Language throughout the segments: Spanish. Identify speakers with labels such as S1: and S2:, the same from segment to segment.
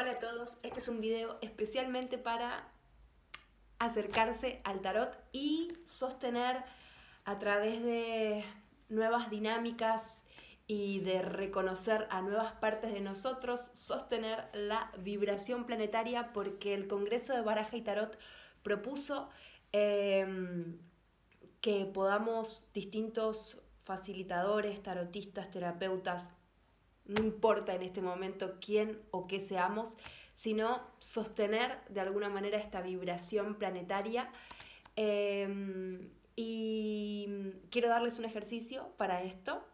S1: Hola a todos, este es un video especialmente para acercarse al tarot y sostener a través de nuevas dinámicas y de reconocer a nuevas partes de nosotros, sostener la vibración planetaria porque el Congreso de Baraja y Tarot propuso em, que podamos distintos facilitadores, tarotistas, terapeutas, no importa en este momento quién o qué seamos, sino sostener de alguna manera esta vibración planetaria. Em, y quiero darles un ejercicio para esto,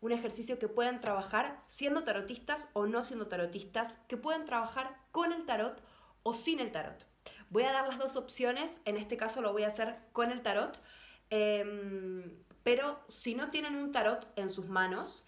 S1: un ejercicio que puedan trabajar siendo tarotistas o no siendo tarotistas, que puedan trabajar con el tarot o sin el tarot. Voy a dar las dos opciones, en este caso lo voy a hacer con el tarot, em, pero si no tienen un tarot en sus manos,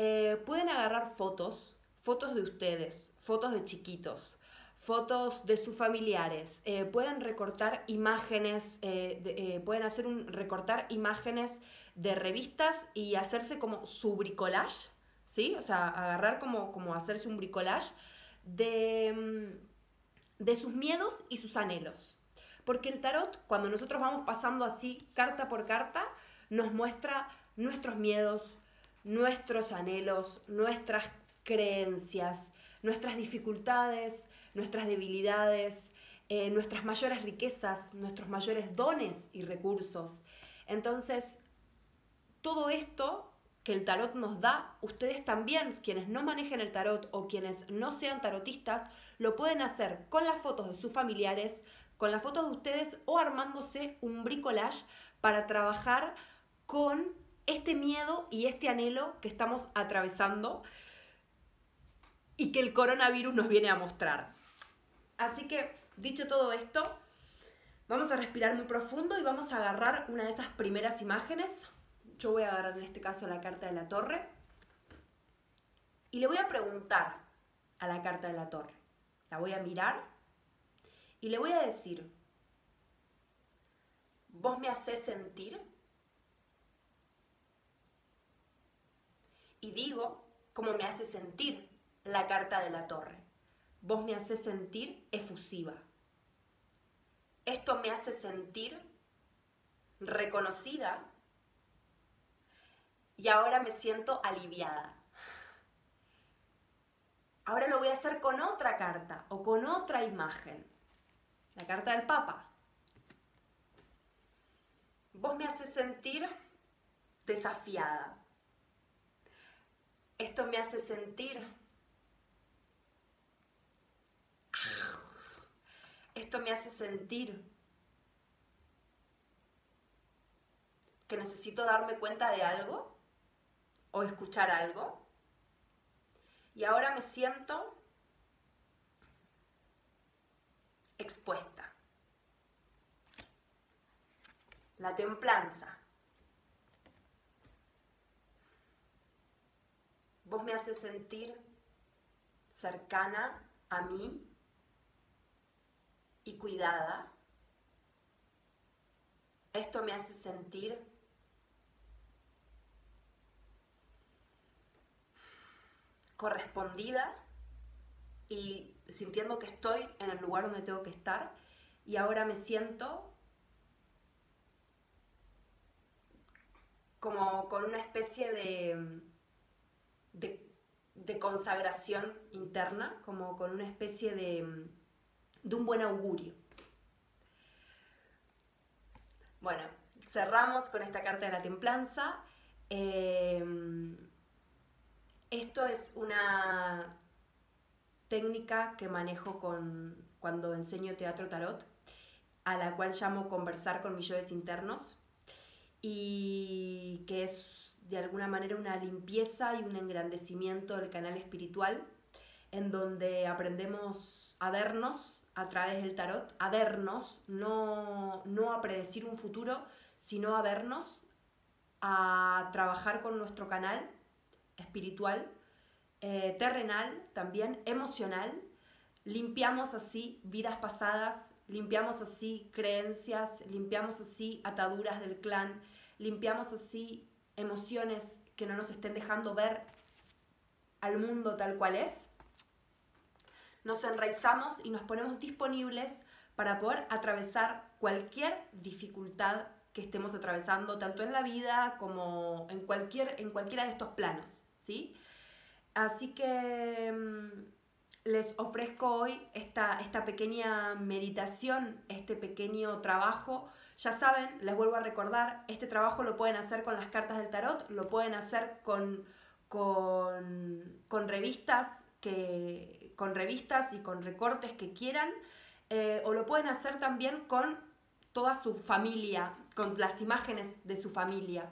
S1: eh, pueden agarrar fotos, fotos de ustedes, fotos de chiquitos, fotos de sus familiares, eh, pueden recortar imágenes, eh, pueden hacer un, recortar imágenes de revistas y hacerse como su bricolage, ¿sí? O sea, agarrar como, como hacerse un bricolage de, mm, de sus miedos y sus anhelos. Porque el tarot, cuando nosotros vamos pasando así carta por carta, nos muestra nuestros miedos, nuestros anhelos, nuestras creencias, nuestras dificultades, nuestras debilidades, eh, nuestras mayores riquezas, nuestros mayores dones y recursos. Entonces, todo esto que el tarot nos da, ustedes también, quienes no manejen el tarot o quienes no sean tarotistas, lo pueden hacer con las fotos de sus familiares, con las fotos de ustedes o armándose un bricolage para trabajar con este miedo y este anhelo que estamos atravesando y que el coronavirus nos viene a mostrar. Así que, dicho todo esto, vamos a respirar muy profundo y vamos a agarrar una de esas primeras imágenes. Yo voy a agarrar en este caso la carta de la torre y le voy a preguntar a la carta de la torre. La voy a mirar y le voy a decir, ¿vos me haces sentir? Y digo cómo me hace sentir la carta de la torre. Vos me haces sentir efusiva. Esto me hace sentir reconocida y ahora me siento aliviada. Ahora lo voy a hacer con otra carta o con otra imagen. La carta del Papa. Vos me haces sentir desafiada. Esto me hace sentir. Esto me hace sentir que necesito darme cuenta de algo o escuchar algo. Y ahora me siento expuesta. La templanza. Vos me haces sentir cercana a mí y cuidada. Esto me hace sentir correspondida y sintiendo que estoy en el lugar donde tengo que estar y ahora me siento como con una especie de de, consagración interna, como con una especie de, un buen augurio. Bueno, cerramos con esta carta de la templanza. Em, esto es una técnica que manejo con, cuando enseño teatro tarot, a la cual llamo conversar con mis internos y que es de alguna manera una limpieza y un engrandecimiento del canal espiritual, en donde aprendemos a vernos a través del tarot, a vernos, no, no a predecir un futuro, sino a vernos, a trabajar con nuestro canal espiritual, eh, terrenal, también emocional. Limpiamos así vidas pasadas, limpiamos así creencias, limpiamos así ataduras del clan, limpiamos así emociones que no nos estén dejando ver al mundo tal cual es. nos enraizamos y nos ponemos disponibles para poder atravesar cualquier dificultad que estemos atravesando, tanto en la vida como en, cualquier, en cualquiera de estos planos, ¿sí? Así que mm, les ofrezco hoy esta, esta pequeña meditación, este pequeño trabajo. Ya saben, les vuelvo a recordar, este trabajo lo pueden hacer con las cartas del tarot, lo pueden hacer con, con, revistas, que, con revistas y con recortes que quieran, eh, o lo pueden hacer también con toda su familia, con las imágenes de su familia,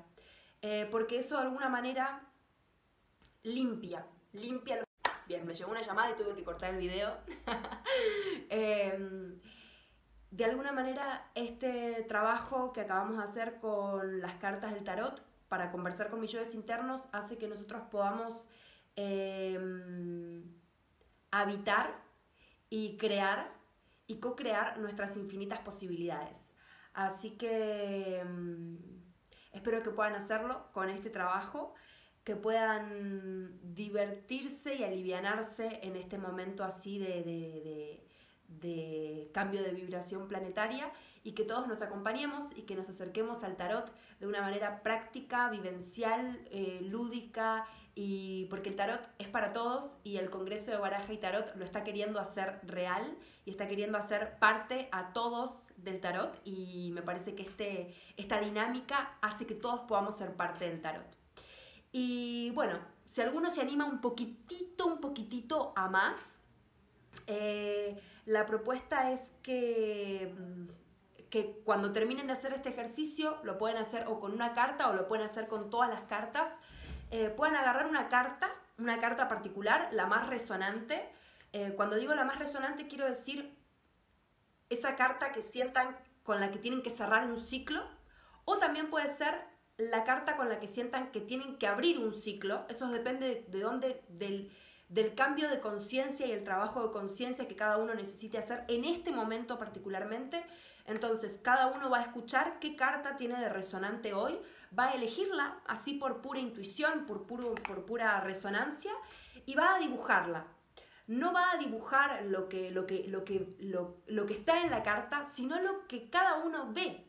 S1: eh, porque eso de alguna manera limpia, limpia los... Bien, me llegó una llamada y tuve que cortar el video. Em, de alguna manera, este trabajo que acabamos de hacer con las cartas del tarot para conversar con millones internos hace que nosotros podamos em, habitar y crear y co-crear nuestras infinitas posibilidades. Así que em, espero que puedan hacerlo con este trabajo que puedan divertirse y alivianarse en este momento así de, cambio de vibración planetaria y que todos nos acompañemos y que nos acerquemos al tarot de una manera práctica, vivencial, eh, lúdica y porque el tarot es para todos y el Congreso de Baraja y Tarot lo está queriendo hacer real y está queriendo hacer parte a todos del tarot y me parece que este, esta dinámica hace que todos podamos ser parte del tarot. Y bueno, si alguno se anima un poquitito, un poquitito a más, eh, la propuesta es que, mm, que cuando terminen de hacer este ejercicio, lo pueden hacer o con una carta o lo pueden hacer con todas las cartas, eh, puedan agarrar una carta, una carta particular, la más resonante. Eh, cuando digo la más resonante, quiero decir esa carta que sientan con la que tienen que cerrar un ciclo, o también puede ser la carta con la que sientan que tienen que abrir un ciclo, eso depende de, dónde, del, del cambio de conciencia y el trabajo de conciencia que cada uno necesite hacer en este momento particularmente. Entonces, cada uno va a escuchar qué carta tiene de resonante hoy, va a elegirla así por pura intuición, por, puro, por pura resonancia y va a dibujarla. No va a dibujar lo que, lo, que, lo, que, lo, lo que está en la carta, sino lo que cada uno ve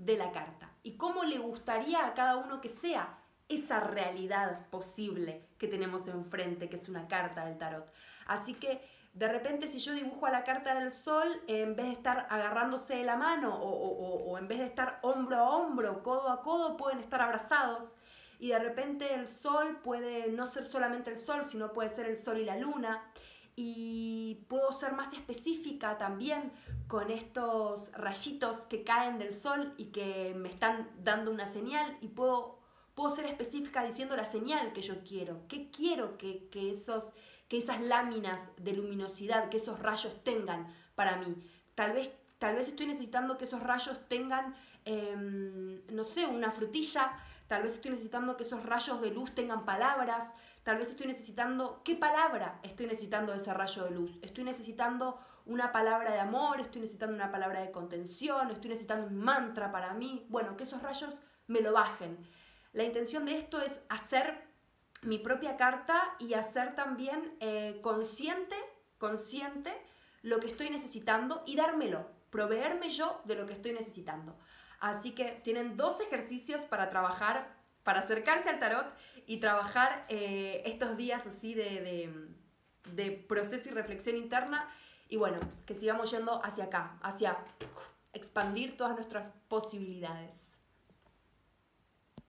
S1: de la carta y cómo le gustaría a cada uno que sea esa realidad posible que tenemos enfrente, que es una carta del tarot. Así que de repente si yo dibujo a la carta del sol, en vez de estar agarrándose de la mano o, en vez de estar hombro a hombro, codo a codo, pueden estar abrazados. Y de repente el sol puede no ser solamente el sol, sino puede ser el sol y la luna y puedo ser más específica también con estos rayitos que caen del sol y que me están dando una señal y puedo, puedo ser específica diciendo la señal que yo quiero, qué quiero que, esos, que esas láminas de luminosidad, que esos rayos tengan para mí. Tal vez, tal vez estoy necesitando que esos rayos tengan, em, no sé, una frutilla, tal vez estoy necesitando que esos rayos de luz tengan palabras, Tal vez estoy necesitando, ¿qué palabra estoy necesitando de ese rayo de luz? Estoy necesitando una palabra de amor, estoy necesitando una palabra de contención, estoy necesitando un mantra para mí. Bueno, que esos rayos me lo bajen. La intención de esto es hacer mi propia carta y hacer también eh, consciente, consciente lo que estoy necesitando y dármelo, proveerme yo de lo que estoy necesitando. Así que tienen dos ejercicios para trabajar para acercarse al tarot y trabajar eh, estos días así de, de proceso y reflexión interna. Y bueno, que sigamos yendo hacia acá, hacia expandir todas nuestras posibilidades.